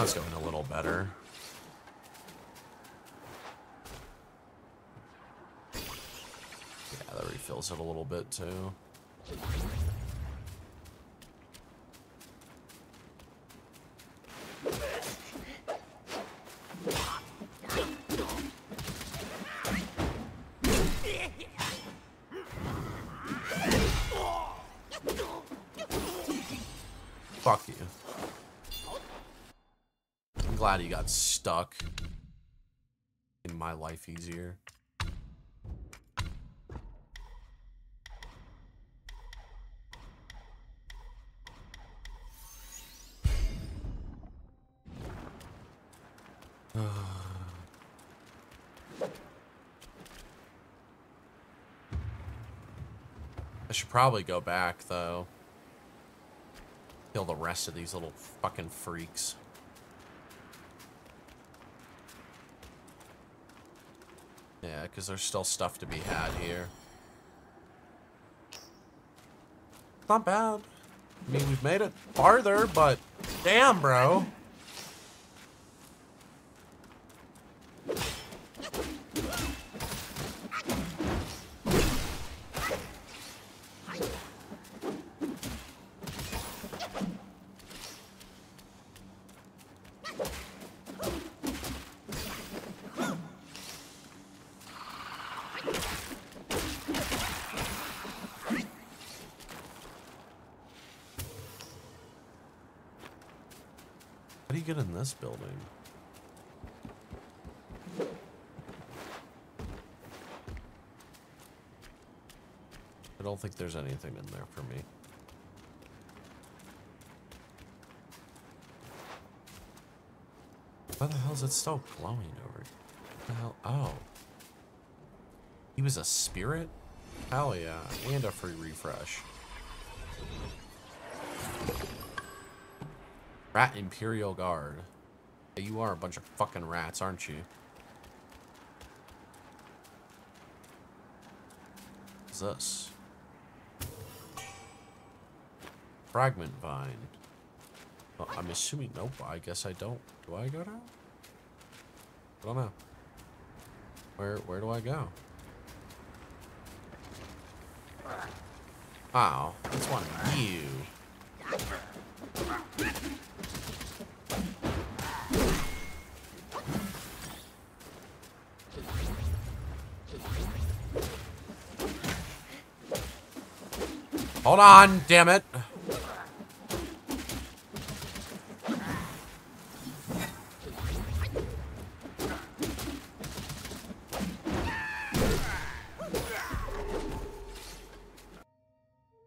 It's going a little better. Yeah, that refills it a little bit too. Fuck you. I'm glad he got stuck. In my easier. I should probably go back though. Kill the rest of these little fucking freaks. Because there's still stuff to be had here. Not bad. I mean, we've made it farther, but damn, bro. This building? I don't think there's anything in there for me. Why the hell is it still glowing over? What the hell? Oh. He was a spirit? Hell yeah. And a free refresh. Rat Imperial Guard. You are a bunch of fucking rats, aren't you? What's this? Fragment Vine. Well, I'm assuming, nope, I guess I don't. Do I go down? I don't know. Where, where do I go? Wow, that's one of you. Hold on, damn it.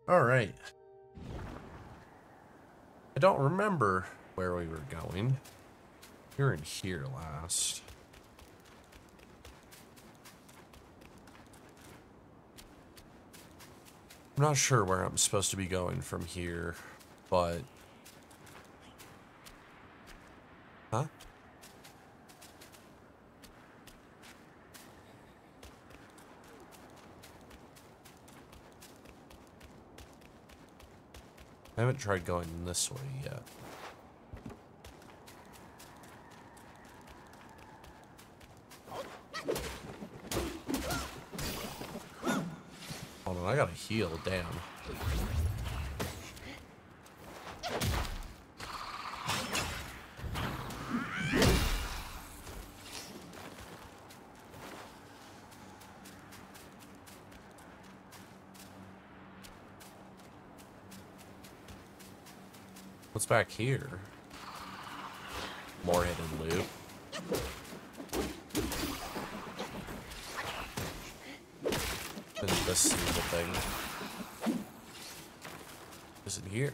All right. I don't remember where we were going. We were in here last. I'm not sure where I'm supposed to be going from here, but... Huh? I haven't tried going this way yet. I gotta heal, damn. What's back here? More hidden loot. And this single thing. Is it here?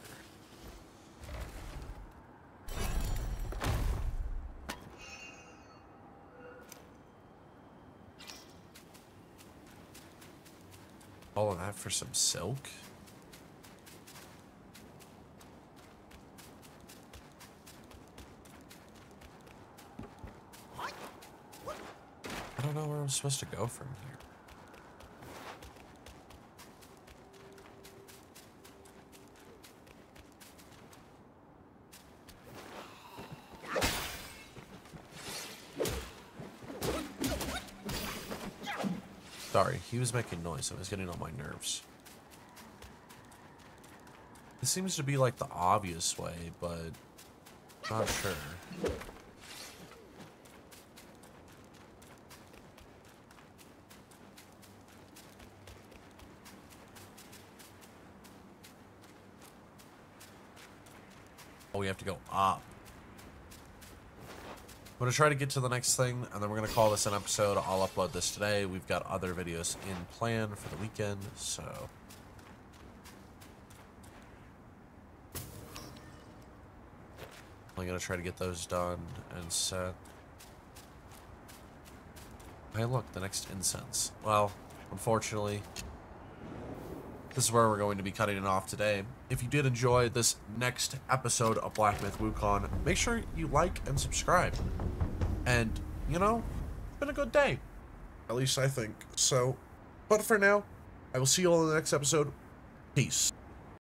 All of that for some silk? I don't know where I'm supposed to go from here. He was making noise. I was getting on my nerves. This seems to be like the obvious way, but not sure. Oh, we have to go up. I'm going to try to get to the next thing, and then we're going to call this an episode. I'll upload this today. We've got other videos in plan for the weekend, so... I'm going to try to get those done and set. Hey, look, the next incense. Well, unfortunately, this is where we're going to be cutting it off today. If you did enjoy this next episode of Black Myth Wukong, make sure you like and subscribe. And, you know, it's been a good day. At least I think. So, but for now, I will see you all in the next episode. Peace.